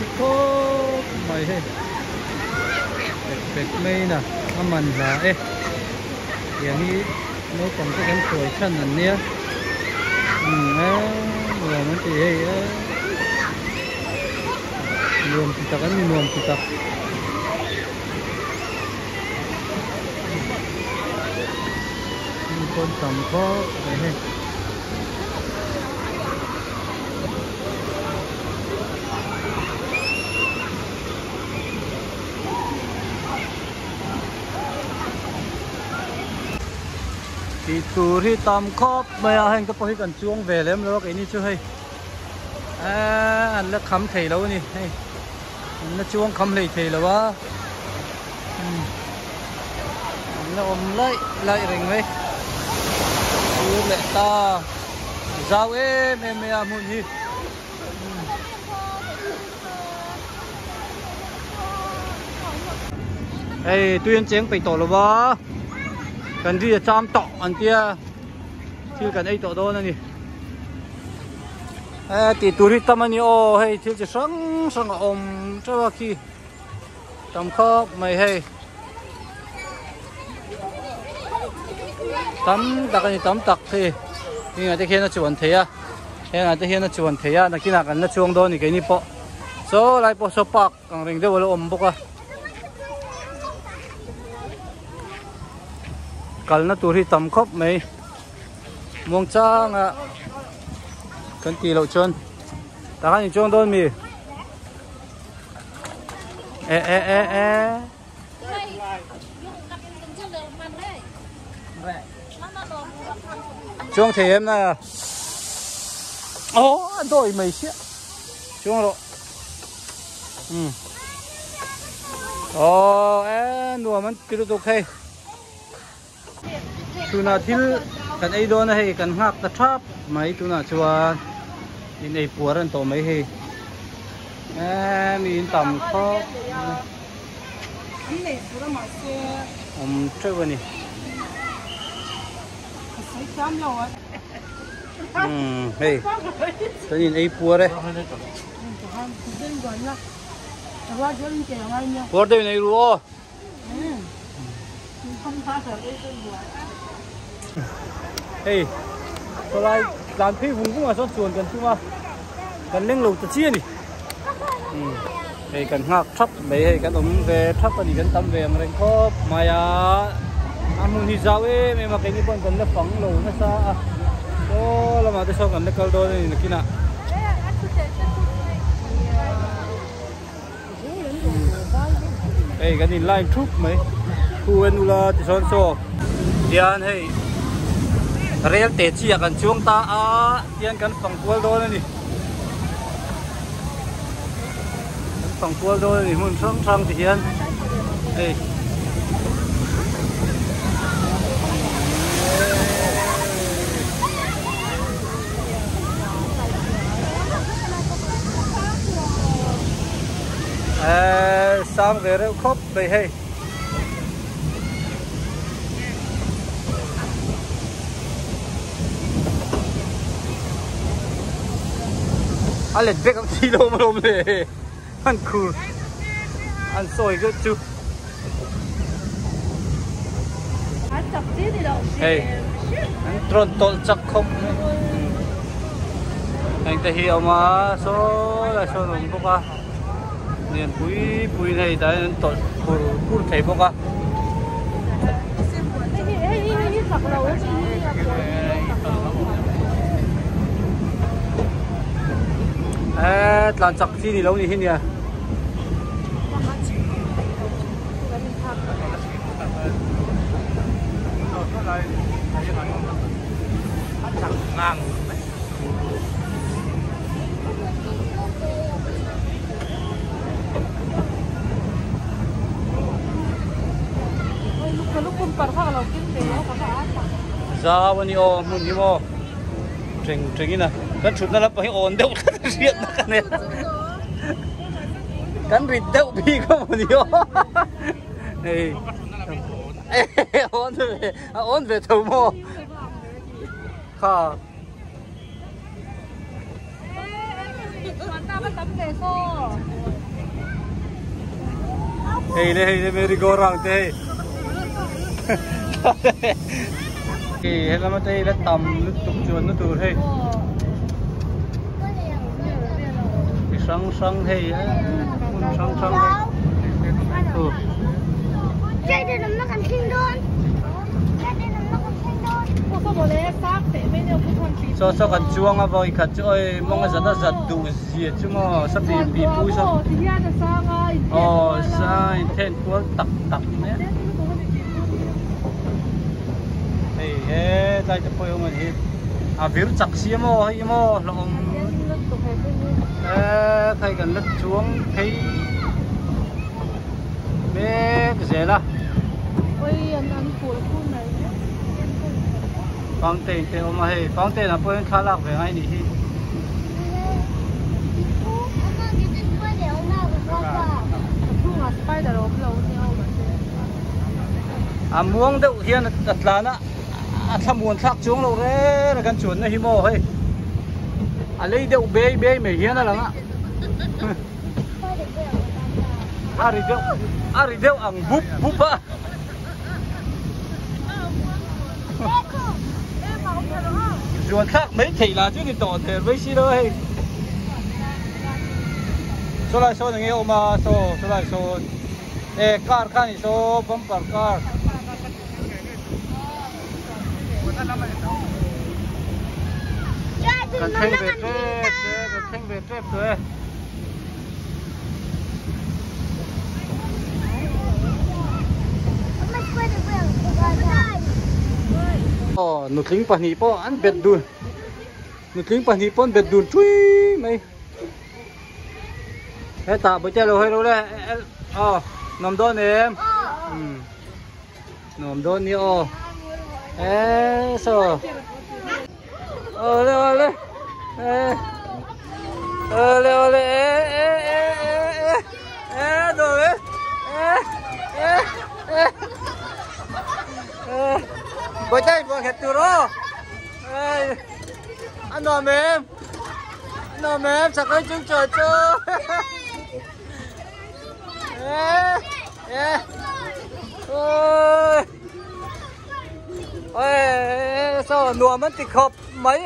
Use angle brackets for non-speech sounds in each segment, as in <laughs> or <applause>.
tiktok mày thế. Bẹt mây nè. Âm mần là ê. Giờ nghĩ nó còn cái cái tuổi chân là nia ừ á. Vừa mới á. Nuồm thì tập ăn nuồm thì tập con tầm khó này. hay thì tù thì tầm khóc bây giờ anh có phải cần chuông về lấy nó cái này chưa hay? À anh là khám thầy lâu nè hay. Anh là chuông khám lấy thầy lâu á. Ừ. Anh là ôm lấy lấy rình vậy cứ lệ ta. Giao em em em muốn gì Ê, tuyên chiến bị tổ lâu ba cần đi chăm tọ anh kia. Chưa cần ấy tọ đâu nè à thì tụi đi tâm anh ô hay thiếu chỉ sáng sáng ôm cho khi tầm khó mày hay tắm đặc anh tắm đặc thì. Nhưng mà khi nó chuẩn thế à hiện tại khi nó chuẩn thế à nó khi nào cần nó chuông đó thì cái này bỏ số lại bỏ số bạc còn rình đâu ôm bốc à kal na tur hi tam khop mai mong chang a kan ti lo chon ta kan chong don mi e e e e chuông thì em nè ô anh tôi mày xía chuông rồi ừ. Ồ em đùa mình kêu tục hay tuna thil, kan ei dona hei, kan ngak ta thap, mai tuna chuan, in ei puar an to mai hei. Em, in tam kho om trâu ni. Ừ hey ta nhìn ấy pua đấy pua đây này luôn không hey tôi lại làm phi vùng cũng là số chuồn cần chung mà cần lên lầu tự chia đi. Ừ. Hey cần ngạc thấp, mấy hey cần ống về thấp và đi cần tâm về mà đánh khóc mày à anh muốn đi giao ấy mà cái này còn cần nó phẳng lầu nó xa. Đó là mà tôi sao cần nó câu đôi này là kia nè. Hey cái này line troop mấy. Khu en ula thì son so dian, hey real te chi à, kan chuang ta. A dian kan phang kual do ni kan phang kual do ni mun sang sang thì hian hey à ờ, sang về đâu khóc, về hay. Anh lên bếp ông chi lô mà lôm lề ăn cool ăn sôi cái chú hey anh tròn tol chắc không anh ta hiểu mà số là số nồng bốc à nên bụi bụi này đã tol bụi bụi thấy bốc à à làm chặt chi thì lâu tlan chak chi ni lo ni hin ya ngang Zawan ni o, mun ni mo trình trình nè cắn chụp nó là phải ổn đâu cắn riết nó cắn này cắn rịt đâu bị không một điều <laughs> này ổn về ổn về thầu mô khờ Hey, hey hey merry go round hey. <laughs> thì hết lắm đây đã tầm nước tục chuồn ờ, ừ. nó từ thế thì sáng sáng thế sáng sáng thế ừ. Chơi thì nó cần kinh đôn. Cho cho cần chuông à voi cần chơi mong cái giật nó giật đủ gì chứ mà sắp bị bị bụi sao? ờ sai thêm cuốn tập tập nhé. kai te poi ngon hi a vir chak si mo hi mo lo ong e kai gan lat chuang thei me ze la oi an an pul khu này phang tên tên ông hay phang tên là bơi khá lạc về ngay đi. Hi à muông đậu hiên đặt lá nữa à tham muốn thác xuống lâu đấy là căn chuẩn này himo hay à lấy đậu bê bê mày hiền là lắm ạ. À đi đậu à đi đậu ăn búp búp á ruột khác mấy thì là chứ thì tỏ thể với xí đâu hay số lại số này nghe mà, số số lại số. Ê, car car số bumper car. chơi Cả khanh về trếp, cả khanh về trếp Ồ, ờ, nụ kính bà nhị bó ăn bẹt đùn. Nụ kính bà nhị bó ăn đùn chui mày. Ê tạ bởi chè lô hơi đâu đấy. Ờ, nằm đó em. Ờ, ờ. ừ. Nằm đó nè Ê, sao Ờ, lê, ờ, lê. Ê. Ờ, lê, ờ, lê. Ê, ê, ê, ê, ê. Ê, đồ ê Ê, ê, ê. Ê. Bữa chơi bữa hết từ đó. Ê. Anh nòm em. Anh sạc lên chung trời chưa Ê Ê. Ôi. Ôi Sao nùa mất tịch hộp mấy?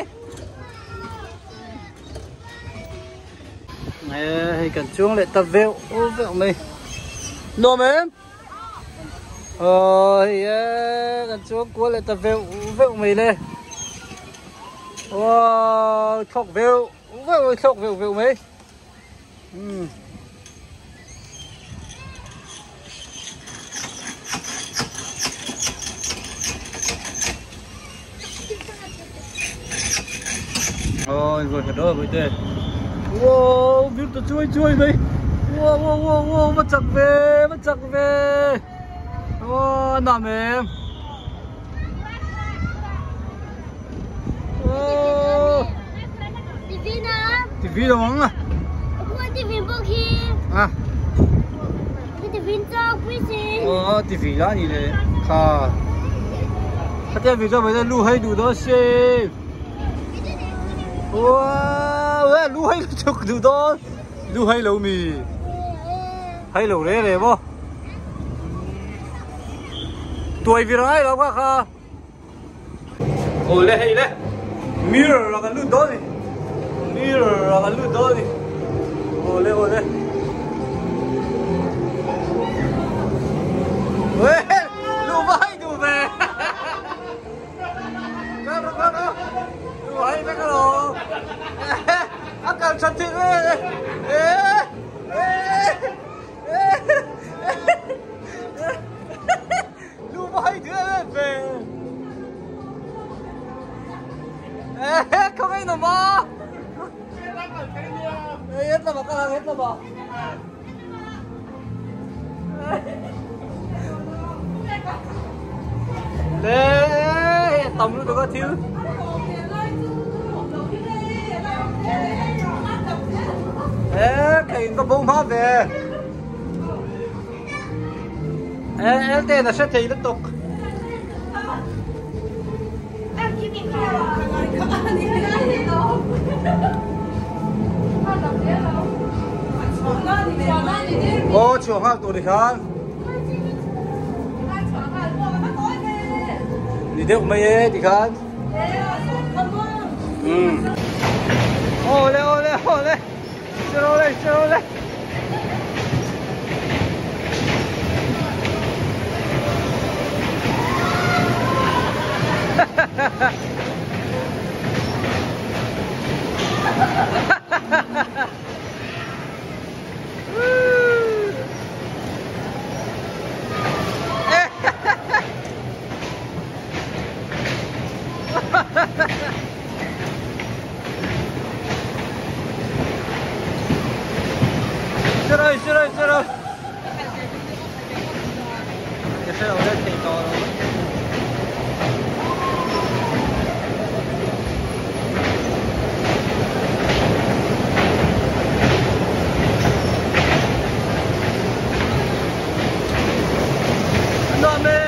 Ê Cần chuông lại tập vẹo Ô vẹo mày. Nùa em Ôi, cần gần chúa cuối lại tập vẹo vẹo mày lên Wow, khóc vẹo vẹo khóc vẹo vẹo mấy ừ. Rồi, rồi phải đỡ với đây Wow, biết tao chui chui mày Wow, wow, wow, wow, bắt chặt về, bắt chặt về. Ô, nằm em. Ô, TV nào? TV đâu mong à? Ủa TV bao khi? À, TV cho quý gì? Ờ, TV nhỉ đấy Khà Cái tiền vì cho mấy đây lưu hay đủ đó xem Wow, ê, lưu hay chụp đủ đó Lưu hay lâu mì. Hay lâu đấy này bố Tuổi vì nó hay lắm quá khà Ồ, lê hay lê Mirror là cái lưu đó đi Mirror là cái lưu đó đi Ồ, lê, ồ, lê lưu vai đủ về. Đó, đó, đó, đó Lưu vai, mấy cái đồ 저트 cần sẵn thịt ê Ê, ê, ê Lưu vai đứa về. Không ai nào mà Ê, hết là bà, các hết là bà Lê, tầm nó có thiếu. Ê, cái có bông hoa về Ê, ê, tên là sẽ thấy liên tục ô chiều ngạc tụ đi khán đi được mấy ấy đi khán ừ ô lên ô lên ô lên chơi lên chơi lên Chưa rồi, chưa rồi, chưa rồi. Cái xe đầu lên thì to rồi. Anh đoàn em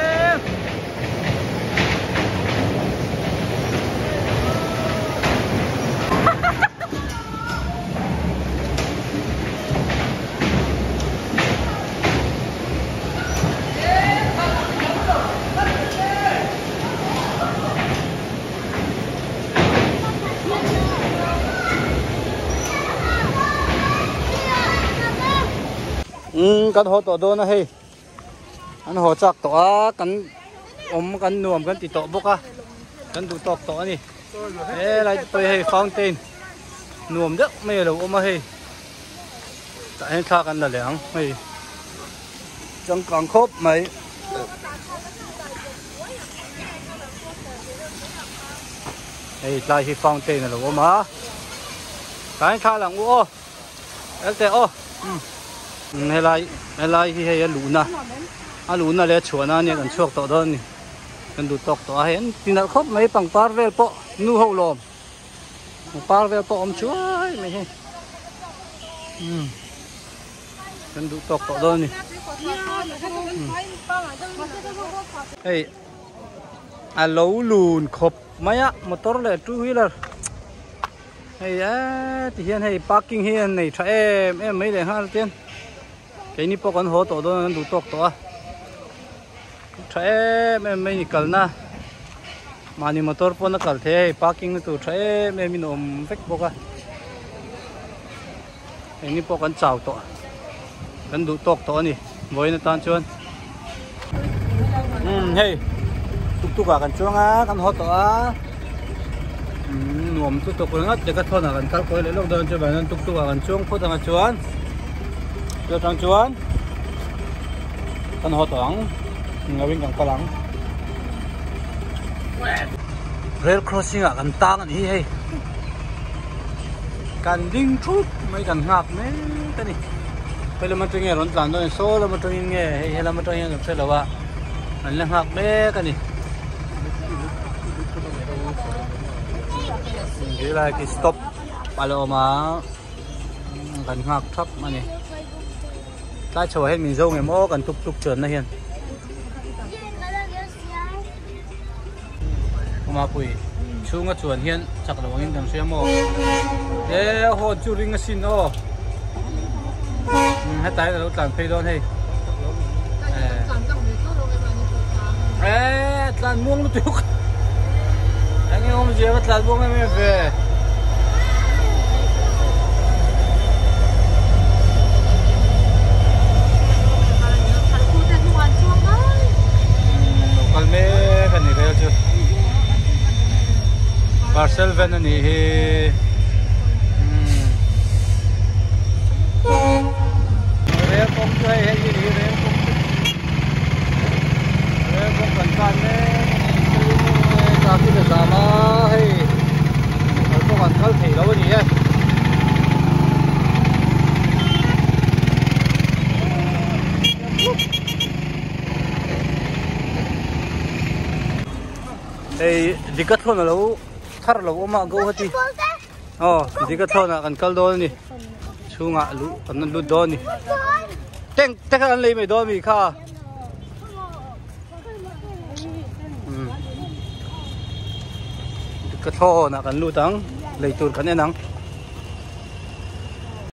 ừ hoa ho to do na ăn hoa chắc chak cắn a cắn om cắn nuam kan bốc to cắn đủ du tok to ani lại lai toi hei fountain nuam dak mai lo om dạ, hei ta hen khác ăn la leang chẳng còn khốp mày. Hey, lai hi fountain là lo mà. Cái kha là ngô này lại này lại khi hay lún à à lún à a chuột le chuana ne chuột tọt to nè ni đụt tọt tọt to thì nó khóc mấy bằng par về po nu hậu lòm par vel po om chuai mai he hmm. kan du tọt to don ni. Hmm. Hey a lo lùn khop á motor le two wheeler hey á thì hiện hay parking hiện này cho em em mấy để hai tiền cái này còn hố tổ đó đủ tốt to trái em em mấy cần na mà ni motor pon nó cần thế, parking nó na trái cho mình ôm vách vek à. Cái này po kan chào to kan đủ tốt to nè với nó tan chuan ừ hey. Tuk tuk kan à, chuanga kan hỗ trợ á. Nuam tu tuk ngat de ka thona kan kal koi le lok don chu ban tuk tuk kan chuang phot ang chuan cho trang chuan kan ho tang ngawin kan kalang rail crossing a kan tang ani hei kan ding thut mai kan ngap me tani pele ma tringe ron tlan don hay hay là mà nge nghe gặp ma là kan phela wa an le cái này, kani là cái stop. Alo mà gần ngak thấp mà này ta chờ hết mình dâu ngày mô cần tục tục chuẩn này hiền. Mà quỷ, chú ngất chuẩn hiền chắc là bọn đằng xe mô để hồ chú linh ngất xin ô. Ừ, hết tay là lúc tàn phê đôn hay ê. Tàn muông nó tuyệt anh em hôm gì mà làm muông em về kalme kan ni reo chu parcel van ani hi reo kom chu hai hai ni reo kom reo kom kan kan ne ka ki da sama hai ko kan kal thei lo ni ya Ê, đi cất thôi là lâu thắt lâu mà gấu hết đi ờ đi cất thôi là cần cල් đôi đi, xuống ngạ lũ cần lũ đôi đi, tên tên cái lấy mấy đôi mày kha đi cất thôi là cần lũ tăng lấy